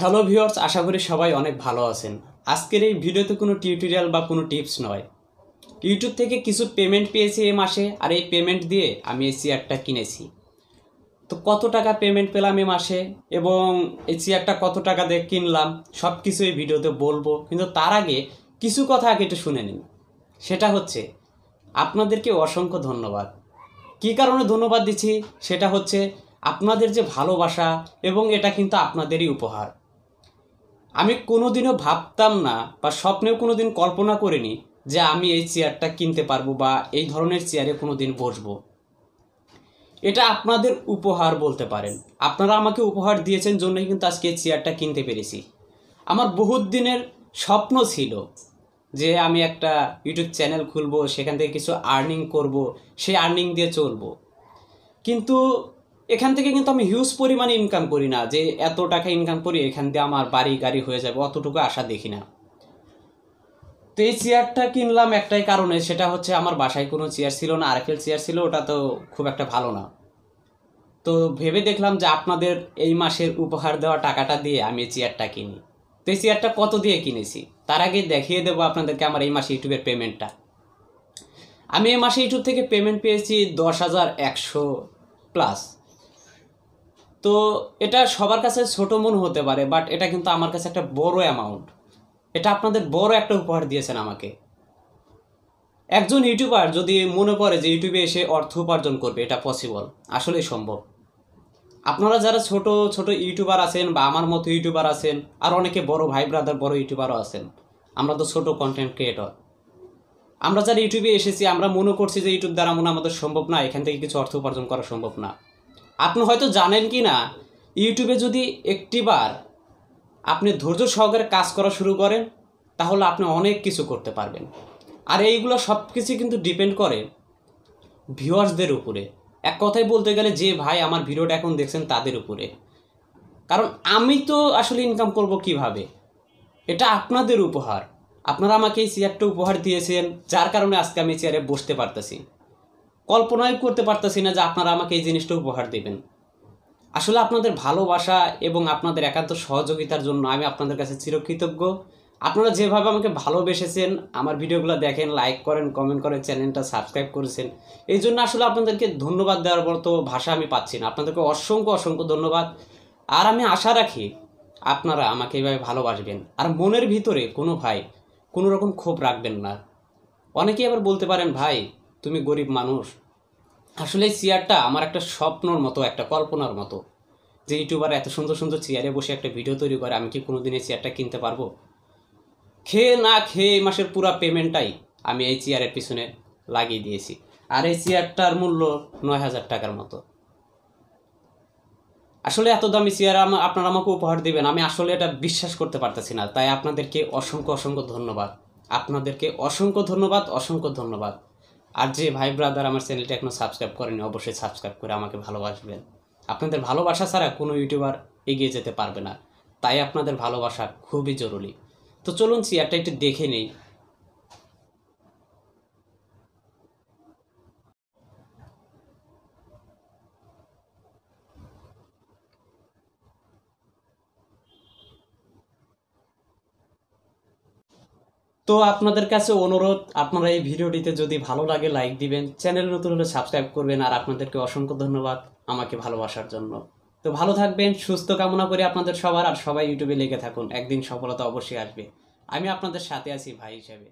Hello viewers আশা করি সবাই অনেক ভালো আছেন। আজকের এই ভিডিওতে কোনো টিউটোরিয়াল বা কোনো টিপস নয়। ইউটিউব থেকে কিছু পেমেন্ট পেয়েছি এই মাসে, আর এই পেমেন্ট দিয়ে আমি এই চেয়ারটা কিনেছি। তো কত টাকা পেমেন্ট পেলাম এ মাসে, এবং এই চেয়ারটা কত টাকা দিয়ে কিনলাম সব কিছু এই ভিডিওতে বলব। কিন্তু তার আগে কিছু কথা আগে একটু শুনে নিন। সেটা হচ্ছে, আপনাদেরকে অসংখ্য ধন্যবাদ। কী কারণে ধন্যবাদ দিচ্ছি? সেটা হচ্ছে, আপনাদের যে ভালোবাসা, এবং এটা কিন্তু আপনাদেরই উপহার। আমি কোনোদিনও ভাবতাম না বা স্বপ্নেও কোনোদিন কল্পনা করিনি যে আমি এই চেয়ারটা কিনতে পারব বা এই ধরনের চেয়ারে কোনোদিন বসবো। এটা আপনাদের উপহার বলতে পারেন। আপনারা আমাকে উপহার দিয়েছেন জন্যই কিন্তু আজকে এই চেয়ারটা কিনতে পেরেছি। আমার বহুত দিনের স্বপ্ন ছিল যে আমি একটা ইউটিউব চ্যানেল খুলবো, সেখান থেকে কিছু আর্নিং করব, সেই আর্নিং দিয়ে চলবো। কিন্তু এখান থেকে কিন্তু আমি হিউজ পরিমাণে ইনকাম করি না, যে এত টাকা ইনকাম করি, এখান দিয়ে আমার বাড়ি গাড়ি হয়ে যাবে, অতটুকু আশা দেখি না। তো এই চেয়ারটা কিনলাম একটাই কারণে, সেটা হচ্ছে আমার বাসায় কোনো চেয়ার ছিল না আরএফএল চেয়ার ছিল, ওটা তো খুব একটা ভালো না। তো ভেবে দেখলাম যে আপনাদের এই মাসের উপহার দেওয়া টাকাটা দিয়ে আমি চেয়ারটা কিনি। তো এই চেয়ারটা কত দিয়ে কিনেছি? তার আগে দেখিয়ে দেবো আপনাদেরকে আমার এই মাসে ইউটিউবের পেমেন্টটা আমি এই মাসে ইউটিউব থেকে পেমেন্ট পেয়েছি দশ হাজার একশো প্লাস তো এটা সবার কাছে ছোট মন হতে পারে বাট এটা কিন্তু আমার কাছে একটা বড় অ্যামাউন্ট এটা আপনাদের বড় একটা উপহার দিয়েছেন আমাকে। একজন ইউটিউবার যদি মনে করে যে ইউটিউবে এসে অর্থ উপার্জন করবে, এটা পসিবল আসলেই সম্ভব। আপনারা যারা ছোট ছোট ইউটিউবার আছেন বা আমার মতো ইউটিউবার আছেন, আর অনেকে বড় ভাই ব্রাদার বড় ইউটিউবারও আছেন, আমরা তো ছোট কন্টেন্ট ক্রিয়েটর আমরা যারা ইউটিউবে এসেছি, আমরা মনে করছি যে ইউটিউব দ্বারা মনে আমাদের সম্ভব না, এখান থেকে কিছু অর্থ উপার্জন করা সম্ভব না। আপনি হয়তো জানেন কি না, ইউটিউবে যদি একটিবার আপনি ধৈর্য সহকারে কাজ করা শুরু করেন, তাহলে আপনি অনেক কিছু করতে পারবেন। আর এইগুলো সব কিছু কিন্তু ডিপেন্ড করে ভিউয়ার্সদের উপরে। এক কথায় বলতে গেলে যে ভাই আমার ভিডিওটা এখন দেখছেন তাদের উপরে। কারণ আমি তো আসলে ইনকাম করব কীভাবে? এটা আপনাদের উপহার। আপনারা আমাকে এই চেয়ারটা উপহার দিয়েছেন, যার কারণে আজকে আমি চেয়ারে বসতে পারতেছি। কল্পনাই করতে পারতেছি না যে আপনারা আমাকে এই জিনিসটা উপহার দেবেন। আসলে আপনাদের ভালোবাসা এবং আপনাদের একান্ত সহযোগিতার জন্য আমি আপনাদের কাছে চিরকৃতজ্ঞ। আপনারা যেভাবে আমাকে ভালোবেসেছেন, আমার ভিডিওগুলো দেখেন, লাইক করেন, কমেন্ট করেন, চ্যানেলটা সাবস্ক্রাইব করেছেন, এই জন্য আসলে আপনাদেরকে ধন্যবাদ দেওয়ার মতো ভাষা আমি পাচ্ছি না। আপনাদেরকে অসংখ্য অসংখ্য ধন্যবাদ। আর আমি আশা রাখি আপনারা আমাকে এইভাবে ভালোবাসবেন। আর মনের ভিতরে কোনো ভাই কোনো রকম ক্ষোভ রাখবেন না। অনেকেই আবার বলতে পারেন, ভাই তুমি গরিব মানুষ। আসলে এই চেয়ারটা আমার একটা স্বপ্নর মতো, একটা কল্পনার মতো। যে ইউটিউবার এত সুন্দর সুন্দর চেয়ারে বসে একটা ভিডিও তৈরি করে, আমি কি কোনোদিন এই চেয়ারটা কিনতে পারব? খেয়ে না খেয়ে এই মাসের পুরো পেমেন্টটাই আমি এই চেয়ারের পিছনে লাগিয়ে দিয়েছি। আর এই চেয়ারটার মূল্য নয় হাজার টাকার মতো। আসলে এত দামি চেয়ার আপনারা আমাকে উপহার দিবেন, আমি আসলে এটা বিশ্বাস করতে পারতেছি না। তাই আপনাদেরকে অসংখ্য অসংখ্য ধন্যবাদ। আপনাদেরকে অসংখ্য ধন্যবাদ অসংখ্য ধন্যবাদ। আর যে ভাই ব্রাদার আমার চ্যানেলটা এখনও সাবস্ক্রাইব করেনি, অবশ্যই সাবস্ক্রাইব করে আমাকে ভালোবাসবেন। আপনাদের ভালোবাসা ছাড়া কোনো ইউটিউবার এগিয়ে যেতে পারবে না। তাই আপনাদের ভালোবাসা খুবই জরুরি। তো চলুন চেয়ারটা একটু দেখে নেই। তো আপনাদের কাছে অনুরোধ, আপনারা এই ভিডিওটিতে যদি ভালো লাগে লাইক দিবেন, চ্যানেল নতুন হলে সাবস্ক্রাইব করবেন, আর আপনাদেরকে অসংখ্য ধন্যবাদ আমাকে ভালোবাসার জন্য। তো ভালো থাকবেন, সুস্থ কামনা করি আপনাদের সবার, আর সবাই ইউটিউবে লেগে থাকুন, একদিন সফলতা অবশ্যই আসবে। আমি আপনাদের সাথে আছি ভাই হিসেবে।